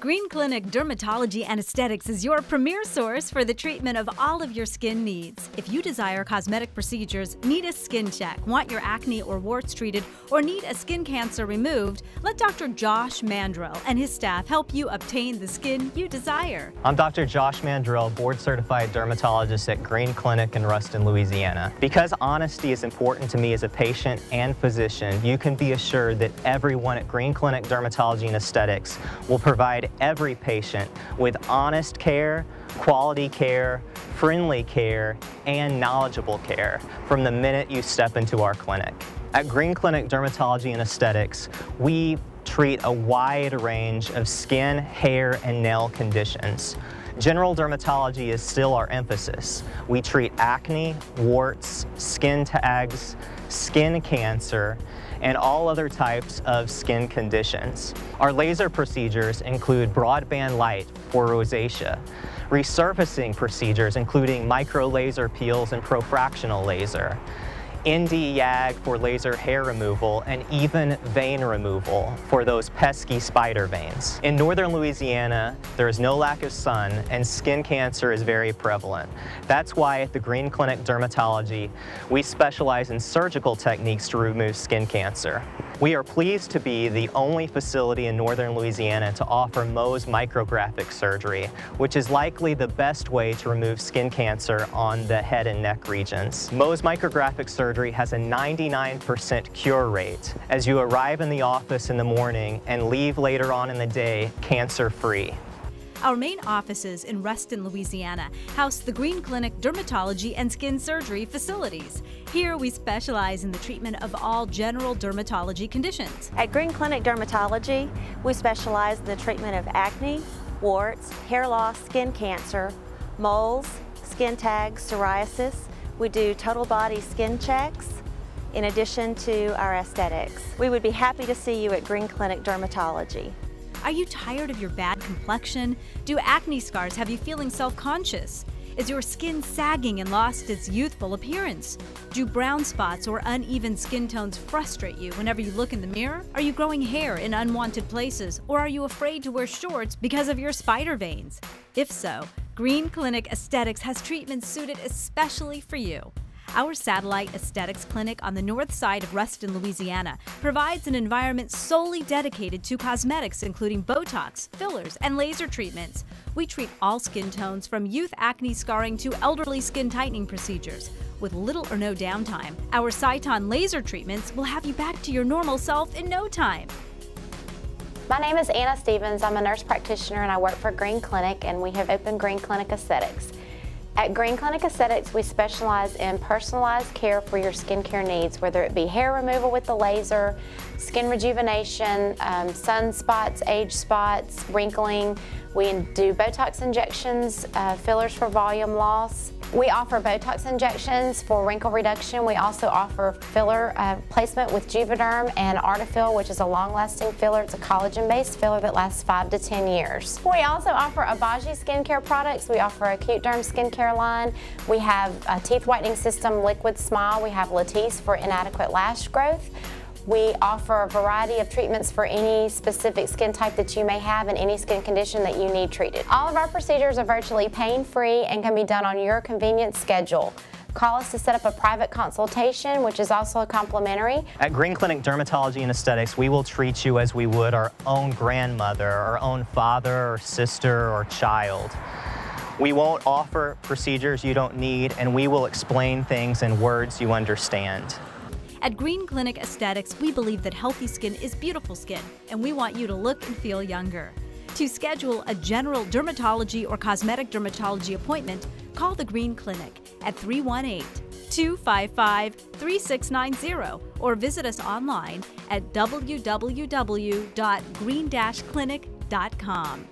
Green Clinic Dermatology and Aesthetics is your premier source for the treatment of all of your skin needs. If you desire cosmetic procedures, need a skin check, want your acne or warts treated, or need a skin cancer removed, let Dr. Josh Mandrill and his staff help you obtain the skin you desire. I'm Dr. Josh Mandrill, board certified dermatologist at Green Clinic in Ruston, Louisiana. Because honesty is important to me as a patient and physician, you can be assured that everyone at Green Clinic Dermatology and Aesthetics will provide every patient with honest care, quality care, friendly care, and knowledgeable care from the minute you step into our clinic. At Green Clinic Dermatology and Aesthetics, we treat a wide range of skin, hair, and nail conditions. General dermatology is still our emphasis. We treat acne, warts, skin tags, skin cancer, and all other types of skin conditions. Our laser procedures include broadband light for rosacea, resurfacing procedures including micro laser peels and profractional laser, ND YAG for laser hair removal, and even vein removal for those pesky spider veins. In northern Louisiana, there is no lack of sun and skin cancer is very prevalent. That's why at the Green Clinic Dermatology, we specialize in surgical techniques to remove skin cancer. We are pleased to be the only facility in northern Louisiana to offer Mohs micrographic surgery, which is likely the best way to remove skin cancer on the head and neck regions. Mohs micrographic surgery has a 99% cure rate as you arrive in the office in the morning and leave later on in the day cancer-free. Our main offices in Ruston, Louisiana, house the Green Clinic Dermatology and Skin Surgery facilities. Here we specialize in the treatment of all general dermatology conditions. At Green Clinic Dermatology, we specialize in the treatment of acne, warts, hair loss, skin cancer, moles, skin tags, psoriasis. We do total body skin checks, in addition to our aesthetics. We would be happy to see you at Green Clinic Dermatology. Are you tired of your bad complexion? Do acne scars have you feeling self conscious? Is your skin sagging and lost its youthful appearance? Do brown spots or uneven skin tones frustrate you whenever you look in the mirror? Are you growing hair in unwanted places? Or are you afraid to wear shorts because of your spider veins? If so, Green Clinic Aesthetics has treatments suited especially for you. Our satellite aesthetics clinic on the north side of Ruston, Louisiana, provides an environment solely dedicated to cosmetics, including Botox, fillers, and laser treatments. We treat all skin tones from youth acne scarring to elderly skin tightening procedures. With little or no downtime, our Sciton laser treatments will have you back to your normal self in no time. My name is Anna Stevens. I'm a nurse practitioner and I work for Green Clinic and we have opened Green Clinic Aesthetics. At Green Clinic Aesthetics, we specialize in personalized care for your skincare needs, whether it be hair removal with the laser, skin rejuvenation, um, sunspots, age spots, wrinkling. We do Botox injections, uh, fillers for volume loss. We offer Botox injections for wrinkle reduction. We also offer filler uh, placement with Juvederm and Artefill, which is a long-lasting filler. It's a collagen-based filler that lasts 5 to 10 years. We also offer Obagi skincare products. We offer a Cute Derm skincare line. We have a teeth whitening system, Liquid Smile. We have Latisse for inadequate lash growth. We offer a variety of treatments for any specific skin type that you may have and any skin condition that you need treated. All of our procedures are virtually pain-free and can be done on your convenient schedule. Call us to set up a private consultation, which is also complimentary. At Green Clinic Dermatology and Aesthetics, we will treat you as we would our own grandmother, our own father or sister or child. We won't offer procedures you don't need, and we will explain things in words you understand. At Green Clinic Aesthetics, we believe that healthy skin is beautiful skin, and we want you to look and feel younger. To schedule a general dermatology or cosmetic dermatology appointment, call the Green Clinic at 318 255 3690 or visit us online at www.green-clinic.com.